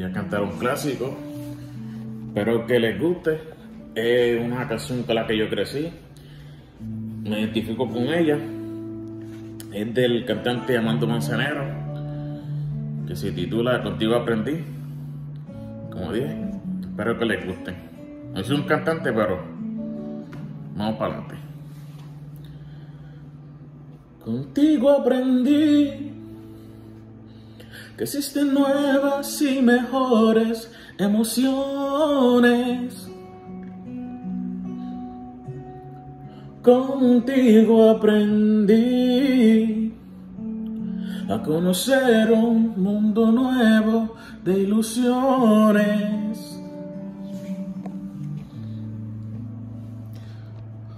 Voy a cantar un clásico. Espero que les guste. Es una canción con la que yo crecí. Me identifico con ella. Es del cantante Amando Manzanero. Que se titula Contigo aprendí. Como dije, espero que les guste. No soy un cantante, pero vamos para adelante. Contigo aprendí que existen nuevas y mejores emociones. Contigo aprendí a conocer un mundo nuevo de ilusiones.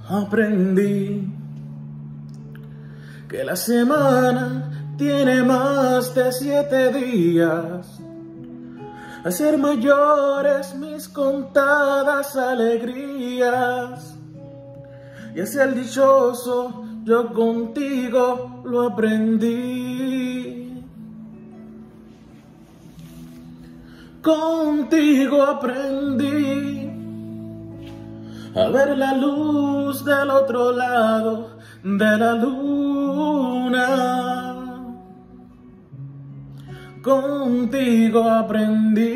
Aprendí que la semana tiene más de siete días. Hacer mayores mis contadas alegrías. Y hacia el dichoso yo contigo lo aprendí. Contigo aprendí a ver la luz del otro lado de la luna. Contigo aprendí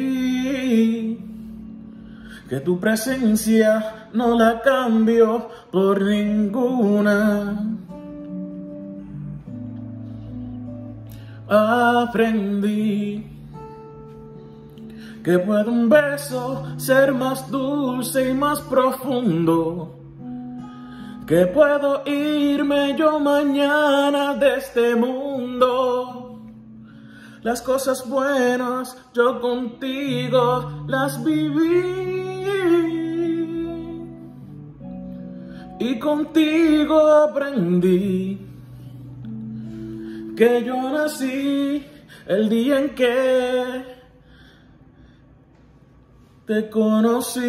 que tu presencia no la cambio por ninguna. Aprendí que puede un beso ser más dulce y más profundo. Que puedo irme yo mañana de este mundo. Las cosas buenas yo contigo las viví. Y contigo aprendí que yo nací el día en que te conocí.